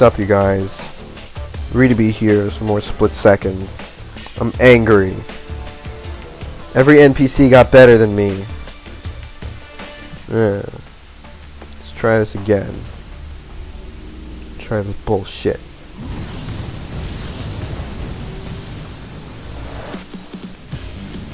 What's up, you guys? Ready to be here for more split second. I'm angry. Every NPC got better than me. Yeah. Let's try this again. Try the bullshit.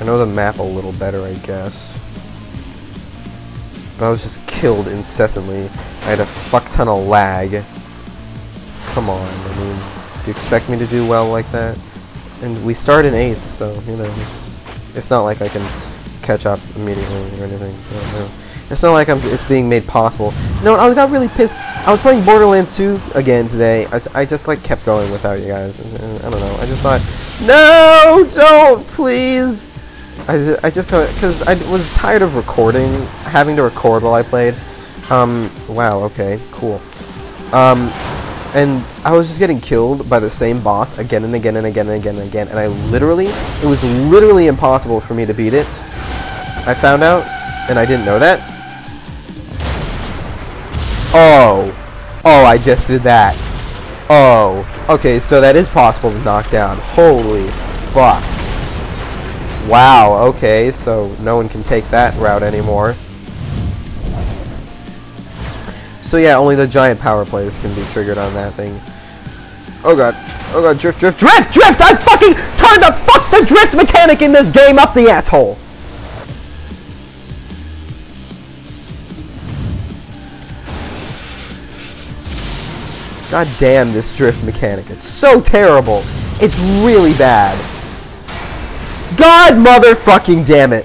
I know the map a little better, I guess. But I was just killed incessantly. I had a fuck ton of lag. Come on, I mean, do you expect me to do well like that? And we start in 8th, so, you know, it's not like I can catch up immediately or anything. It's not like I'm, it's being made possible. No, I was got really pissed. I was playing Borderlands 2 again today. I, I just, like, kept going without you guys. I don't know. I just thought, no, don't, please. I, I just because I was tired of recording, having to record while I played. Um, wow, okay, cool. Um, and I was just getting killed by the same boss again and again and again and again and again, and I literally, it was literally impossible for me to beat it. I found out, and I didn't know that. Oh, oh, I just did that. Oh, okay, so that is possible to knock down. Holy fuck. Wow, okay, so no one can take that route anymore. So yeah, only the giant power plays can be triggered on that thing. Oh god. Oh god, drift, drift, drift, drift! I fucking turned the fuck the drift mechanic in this game up the asshole! God damn this drift mechanic. It's so terrible. It's really bad. God motherfucking damn it.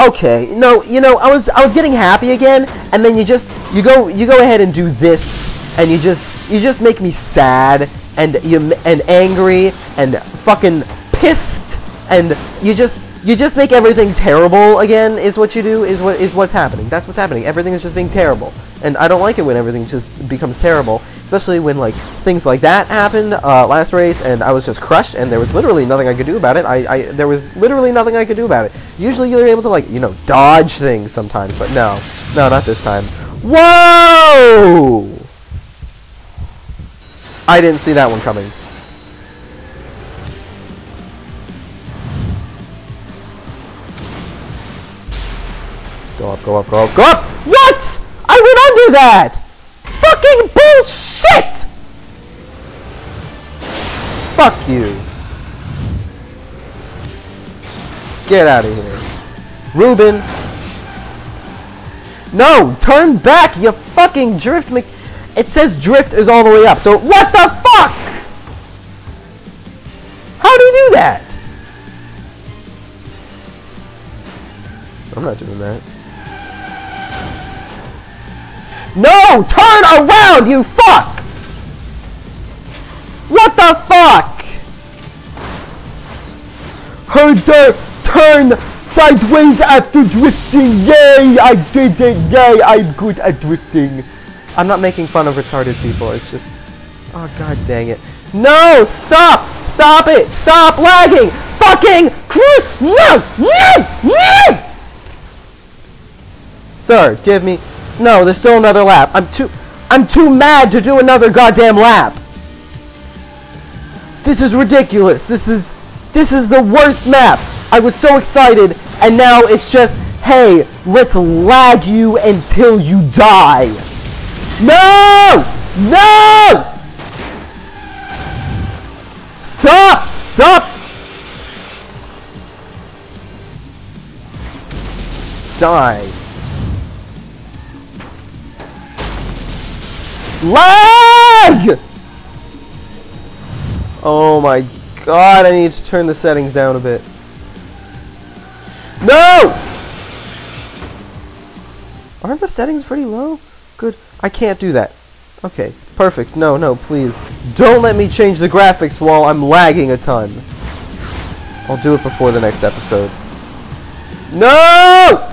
Okay, no, you know, I was I was getting happy again, and then you just you go you go ahead and do this, and you just you just make me sad and you and angry and fucking pissed, and you just you just make everything terrible again. Is what you do. Is what is what's happening. That's what's happening. Everything is just being terrible, and I don't like it when everything just becomes terrible especially when like things like that happened uh, last race, and I was just crushed, and there was literally nothing I could do about it. I, I there was literally nothing I could do about it. Usually you're able to like you know dodge things sometimes, but no, no, not this time. Whoa! I didn't see that one coming. Go up, go up, go up, go up! What? I went under that! Fucking bullshit! Fuck you. Get out of here. Ruben. No, turn back, you fucking drift me. It says drift is all the way up, so what the fuck? How do you do that? I'm not doing that. No! Turn around, you fuck! What the fuck? Her turn sideways after drifting. Yay! I did it. Yay! I'm good at drifting. I'm not making fun of retarded people. It's just... Oh, god dang it. No! Stop! Stop it! Stop lagging! Fucking... cruise, No! No! No! Sir, give me... No, there's still another lap. I'm too... I'm too mad to do another goddamn lap. This is ridiculous. This is... This is the worst map. I was so excited, and now it's just, hey, let's lag you until you die. No! No! Stop! Stop! Die. Lag! Oh my god, I need to turn the settings down a bit. No! Aren't the settings pretty low? Good. I can't do that. Okay, perfect. No, no, please. Don't let me change the graphics while I'm lagging a ton. I'll do it before the next episode. No!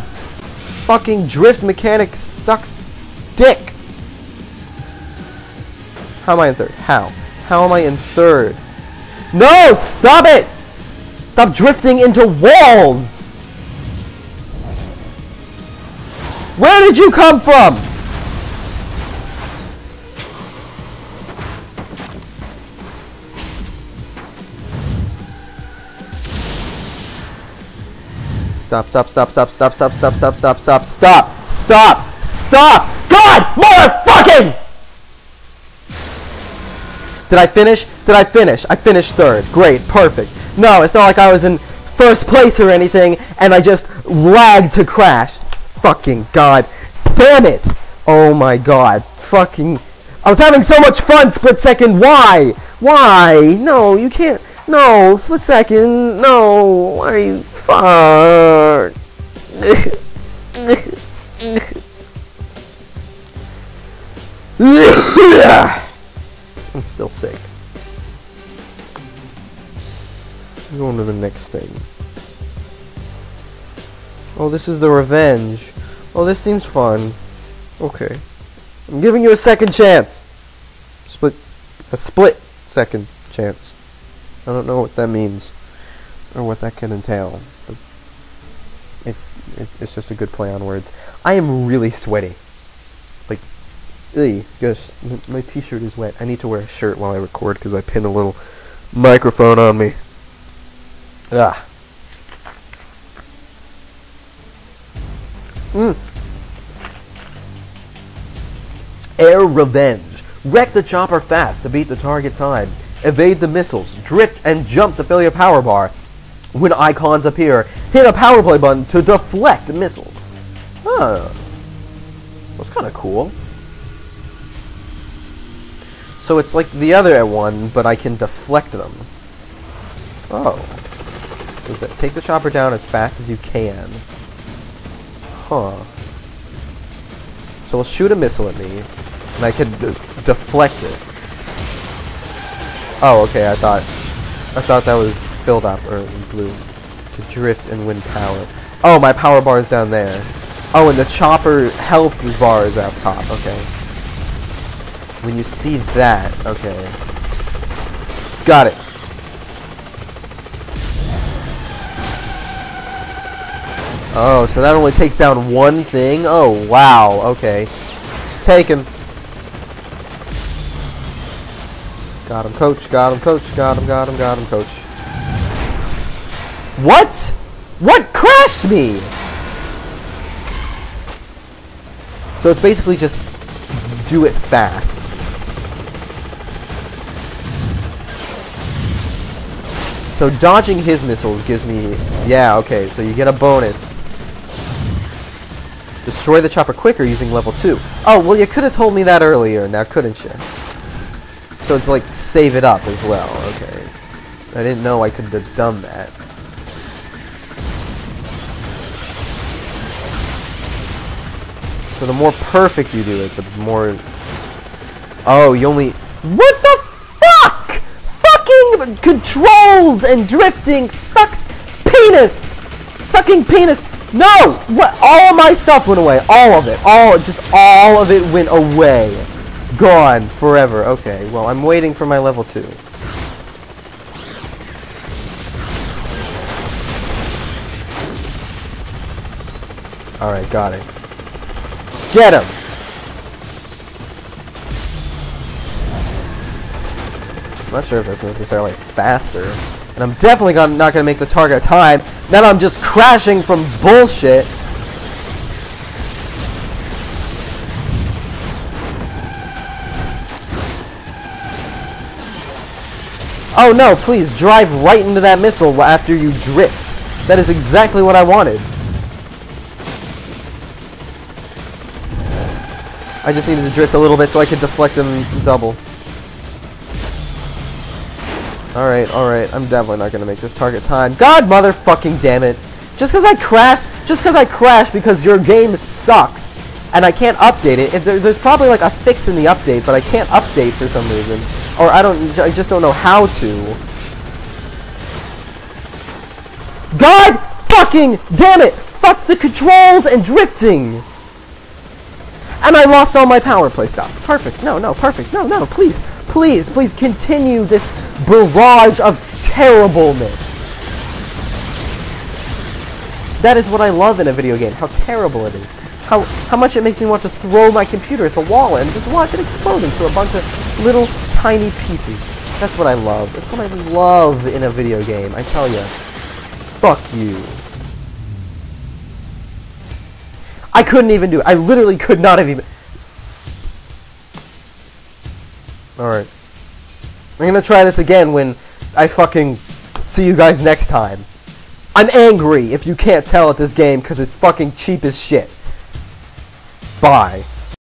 Fucking drift mechanic sucks dick. How am I in third? How? How am I in third? No! Stop it! Stop drifting into walls! Where did you come from? Stop, stop, stop, stop, stop, stop, stop, stop, stop, stop, stop, stop, stop. God, motherfucking! Did I finish? Did I finish? I finished third. Great, perfect. No, it's not like I was in first place or anything, and I just lagged to crash. Fucking god. Damn it! Oh my god. Fucking. I was having so much fun, split second. Why? Why? No, you can't. No, split second. No. Why? are you Fuck. I'm still sick. Going to the next thing. Oh, this is the revenge. Oh, this seems fun. Okay. I'm giving you a second chance. Split. A split second chance. I don't know what that means. Or what that can entail. It, it, it's just a good play on words. I am really sweaty. Like, ugh, my t-shirt is wet. I need to wear a shirt while I record because I pinned a little microphone on me. Ah. Mm. Air Revenge. Wreck the chopper fast to beat the target time. Evade the missiles. Drift and jump to fill your power bar. When icons appear, hit a power play button to deflect missiles. Huh. That's kind of cool. So it's like the other one, but I can deflect them. Oh. So that take the chopper down as fast as you can. Huh. So we'll shoot a missile at me, and I can deflect it. Oh, okay, I thought... I thought that was filled up, or blue. To drift and win power. Oh, my power bar is down there. Oh, and the chopper health bar is up top, okay. When you see that, okay. Got it. Oh, so that only takes down one thing? Oh, wow. Okay. Take him. Got him, coach. Got him, coach. Got him, got him, got him, coach. What? What crashed me? So it's basically just do it fast. So dodging his missiles gives me... Yeah, okay, so you get a bonus Destroy the chopper quicker using level 2. Oh, well you could have told me that earlier, now couldn't you? So it's like, save it up as well, okay. I didn't know I could have done that. So the more perfect you do it, the more... Oh, you only... What the fuck?! Fucking controls and drifting sucks penis! Sucking penis! No! What? All of my stuff went away. All of it. All, just all of it went away. Gone forever. Okay, well, I'm waiting for my level 2. Alright, got it. Get him! I'm not sure if that's necessarily faster. And I'm definitely gonna, not going to make the target time. Then I'm just crashing from bullshit. Oh no, please, drive right into that missile after you drift. That is exactly what I wanted. I just needed to drift a little bit so I could deflect him double. Alright, alright. I'm definitely not to make this target time. God motherfucking damn it. Just because I crashed, just because I crashed because your game sucks and I can't update it. There, there's probably like a fix in the update, but I can't update for some reason. Or I don't, I just don't know how to. God fucking damn it! Fuck the controls and drifting! And I lost all my power play stuff. Perfect. No, no, perfect. No, no, please. Please, please continue this barrage of terribleness. That is what I love in a video game, how terrible it is. How, how much it makes me want to throw my computer at the wall and just watch it explode into a bunch of little tiny pieces. That's what I love. That's what I love in a video game, I tell you. Fuck you. I couldn't even do it. I literally could not have even. Alright. I'm gonna try this again when I fucking see you guys next time. I'm angry if you can't tell at this game because it's fucking cheap as shit. Bye.